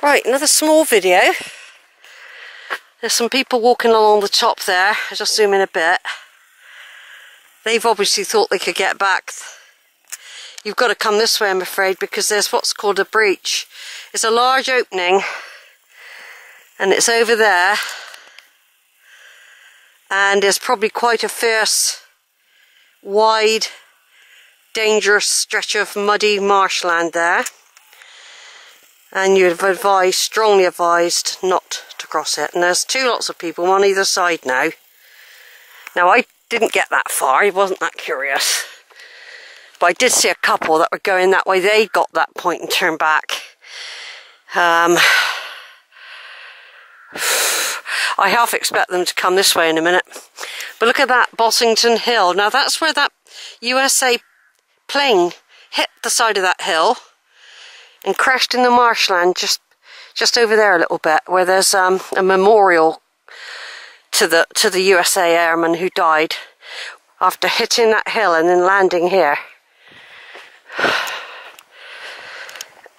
Right, another small video. There's some people walking along the top there. I'll just zoom in a bit. They've obviously thought they could get back. You've got to come this way, I'm afraid, because there's what's called a breach. It's a large opening, and it's over there. And there's probably quite a fierce, wide, dangerous stretch of muddy marshland there and you've advised, strongly advised, not to cross it. And there's two lots of people on either side now. Now, I didn't get that far, I wasn't that curious. But I did see a couple that were going that way. They got that point and turned back. Um, I half expect them to come this way in a minute. But look at that, Bossington Hill. Now, that's where that USA plane hit the side of that hill and crashed in the marshland just just over there a little bit where there's um, a memorial to the to the USA airman who died after hitting that hill and then landing here.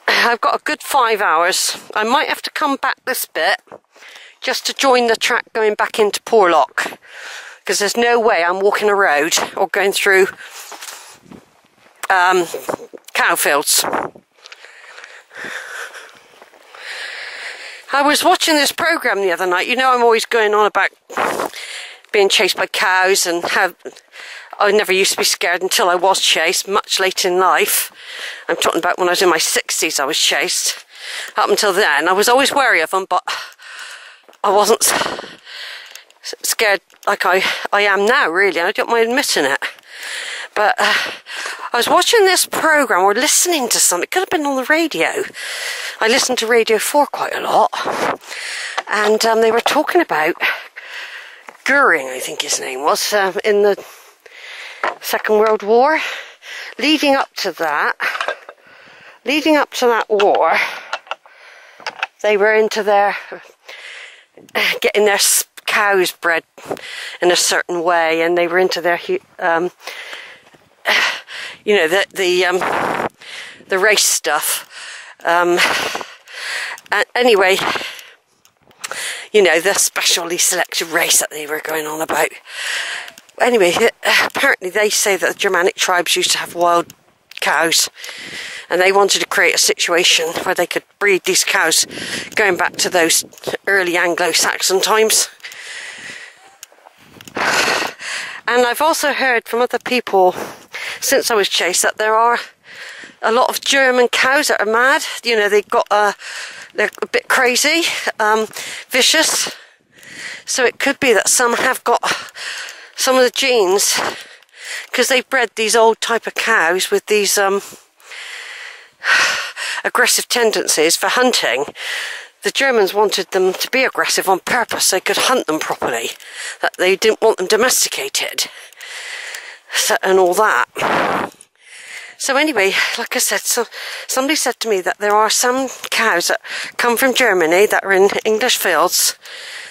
I've got a good five hours. I might have to come back this bit just to join the track going back into Porlock because there's no way I'm walking a road or going through um, cow fields. I was watching this program the other night. You know, I'm always going on about being chased by cows and how I never used to be scared until I was chased, much later in life. I'm talking about when I was in my 60s, I was chased. Up until then, I was always wary of them, but I wasn't scared like I, I am now, really. I don't mind admitting it. But uh, I was watching this program or listening to something. It could have been on the radio. I listened to Radio 4 quite a lot. And um, they were talking about Goering, I think his name was, um, in the Second World War. Leading up to that, leading up to that war, they were into their getting their cows bred in a certain way, and they were into their um, you know, the the um, the race stuff. Um, anyway, you know, the specially selected race that they were going on about. Anyway, apparently they say that the Germanic tribes used to have wild cows and they wanted to create a situation where they could breed these cows going back to those early Anglo-Saxon times. And I've also heard from other people since I was chased that there are a lot of German cows that are mad. You know, they've got uh, they're a bit crazy, um, vicious. So it could be that some have got some of the genes because they've bred these old type of cows with these um, aggressive tendencies for hunting. The Germans wanted them to be aggressive on purpose so they could hunt them properly. That they didn't want them domesticated and all that. So anyway, like I said, so somebody said to me that there are some cows that come from Germany that are in English fields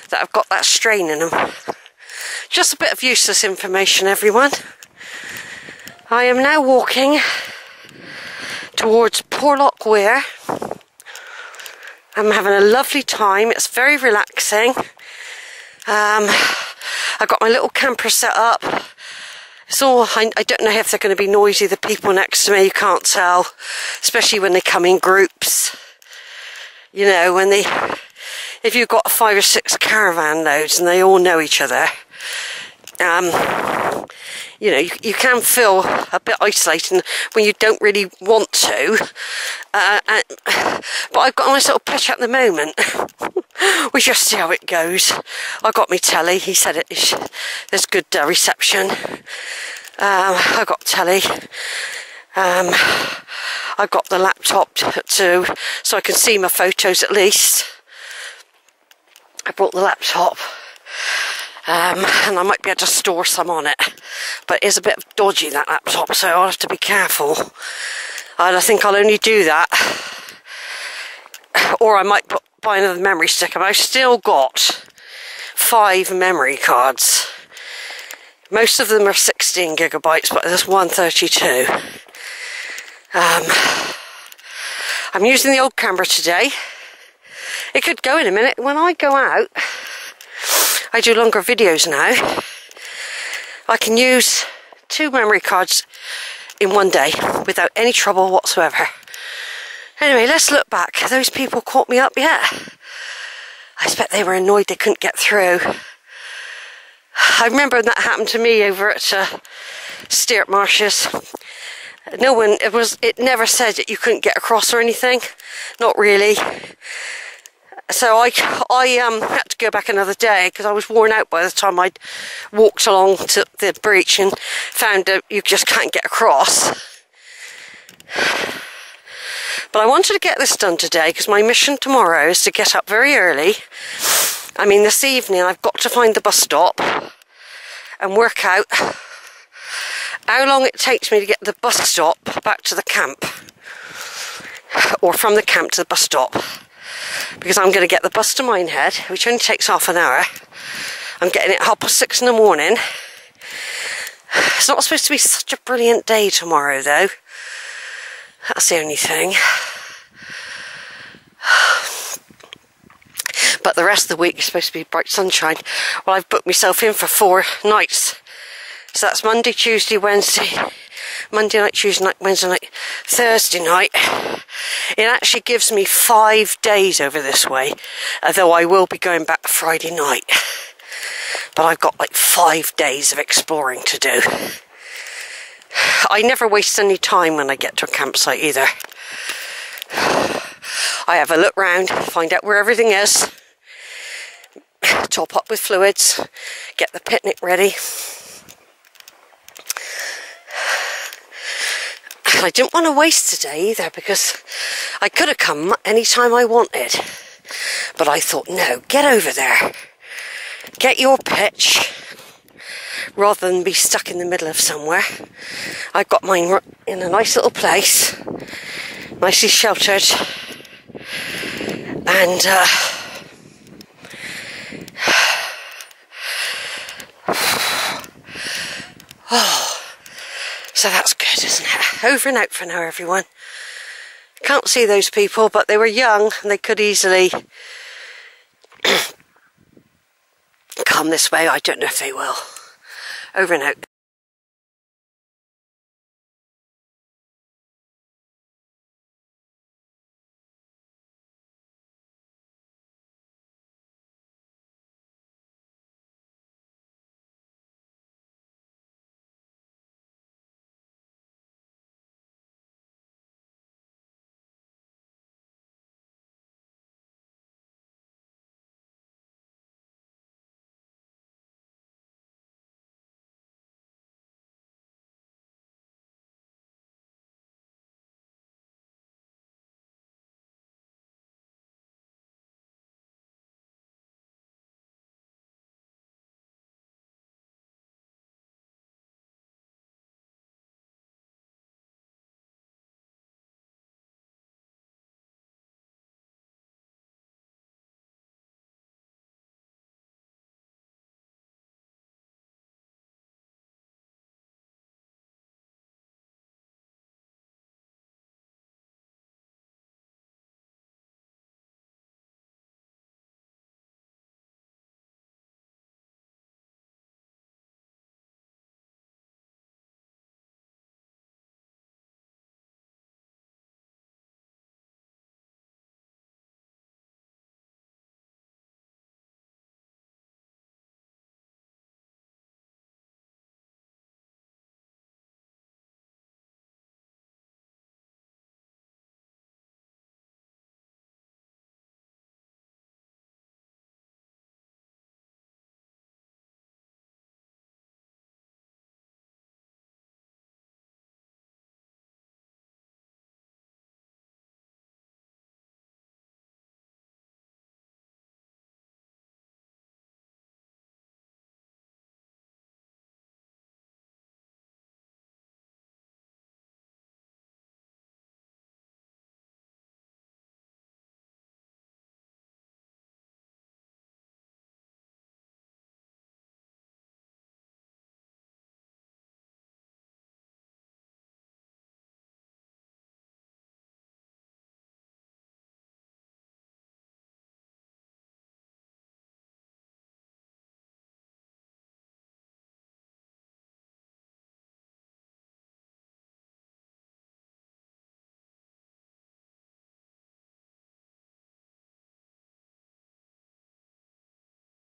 that have got that strain in them. Just a bit of useless information, everyone. I am now walking towards Porlock Weir. I'm having a lovely time. It's very relaxing. Um, I've got my little camper set up. So I, I don't know if they're going to be noisy, the people next to me, you can't tell, especially when they come in groups. You know, when they, if you've got five or six caravan loads and they all know each other, um, you know, you, you can feel a bit isolating when you don't really want to. Uh, and, but I've got a nice little pitch at the moment. we just see how it goes. I got me telly. He said it is, there's good uh, reception. Um, I got telly. Um, I got the laptop too, so I can see my photos at least. I brought the laptop. Um, and I might be able to store some on it. But it's a bit dodgy, that laptop, so I'll have to be careful. And I think I'll only do that. Or I might put, buy another memory stick. I've still got five memory cards. Most of them are 16 gigabytes, but there's 132. Um, I'm using the old camera today It could go in a minute. When I go out, I do longer videos now. I can use two memory cards in one day without any trouble whatsoever. Anyway, let's look back. Those people caught me up yet? I expect they were annoyed they couldn't get through. I remember that happened to me over at uh, Steart Marshes. No one, it was, it never said that you couldn't get across or anything. Not really. So I, I um, had to go back another day because I was worn out by the time I'd walked along to the breach and found that you just can't get across. But I wanted to get this done today because my mission tomorrow is to get up very early. I mean, this evening I've got to find the bus stop and work out how long it takes me to get the bus stop back to the camp or from the camp to the bus stop. Because I'm going to get the bus to Minehead which only takes half an hour. I'm getting it half past six in the morning. It's not supposed to be such a brilliant day tomorrow though. That's the only thing but the rest of the week is supposed to be bright sunshine. Well, I've booked myself in for four nights. So that's Monday, Tuesday, Wednesday, Monday night, Tuesday night, Wednesday night, Thursday night. It actually gives me five days over this way, although I will be going back Friday night. But I've got like five days of exploring to do. I never waste any time when I get to a campsite either. I have a look round, find out where everything is, top up with fluids, get the picnic ready. I didn't want to waste today either because I could have come anytime I wanted. But I thought, no, get over there. Get your pitch rather than be stuck in the middle of somewhere. I've got mine in a nice little place, nicely sheltered. And uh, oh, so that's good, isn't it? Over and out for now, everyone. Can't see those people, but they were young and they could easily come this way. I don't know if they will. Over and out.